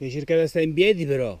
Devi cercare di stare in piedi però.